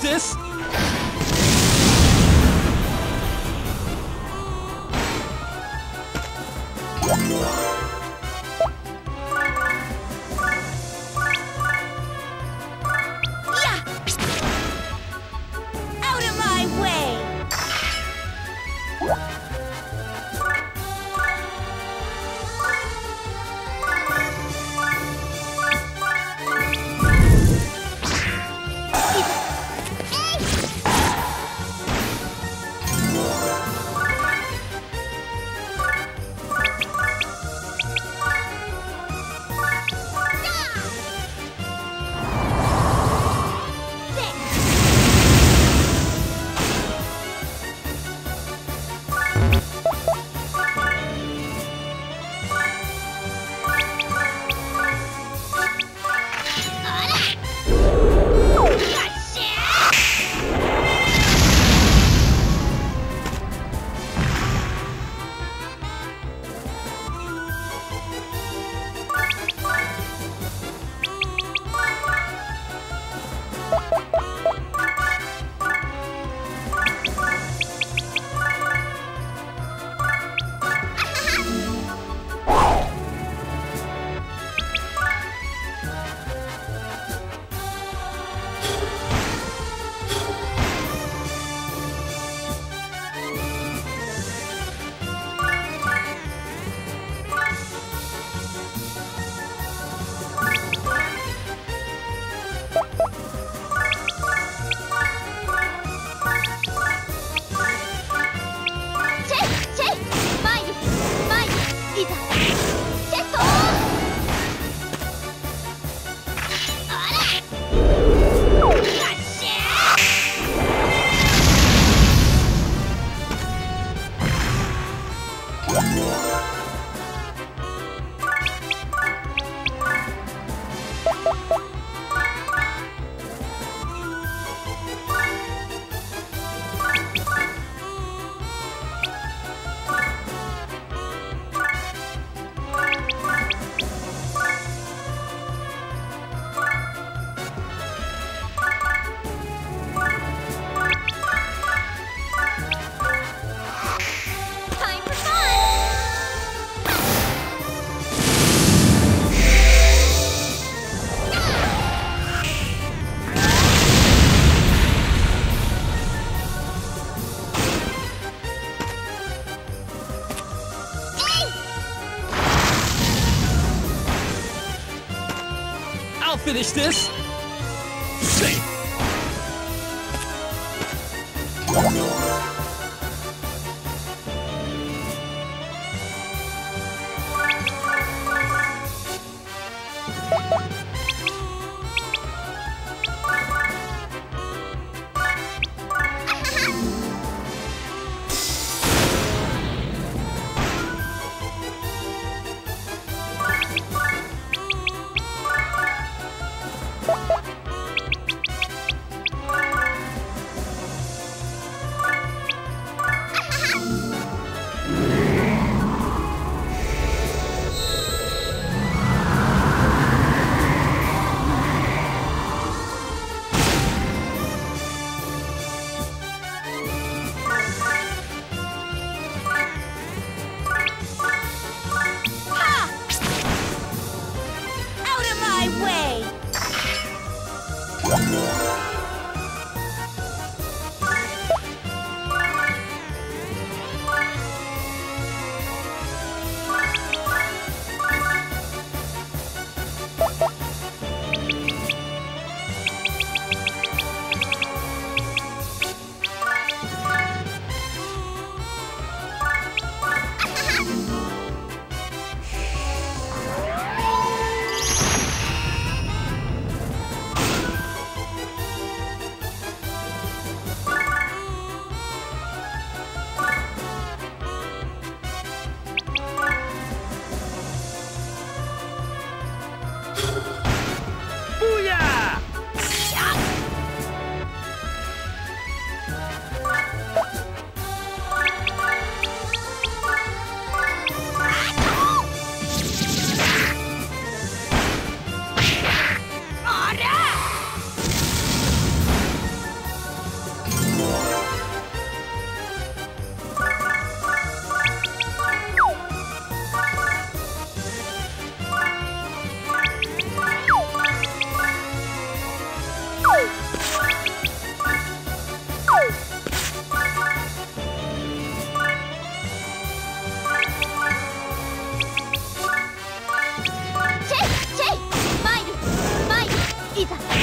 finish finish this! Say! りだ